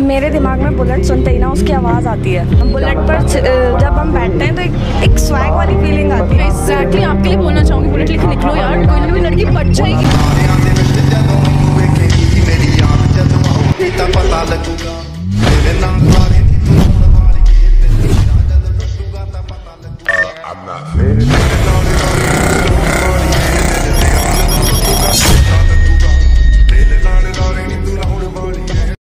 मेरे दिमाग में बुलेट सुनते ही ना उसकी आवाज़ आती है। बुलेट पर जब हम बैठते हैं तो एक, एक स्वैग वाली फीलिंग आती है। एग्जैक्टली आपके लिए बोलना चाहूँगी बुलेट लिख निकलो यार। कोई ना कोई लड़की बच जाएगी। uh, I'm not.